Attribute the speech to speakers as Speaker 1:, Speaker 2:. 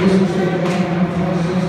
Speaker 1: This is the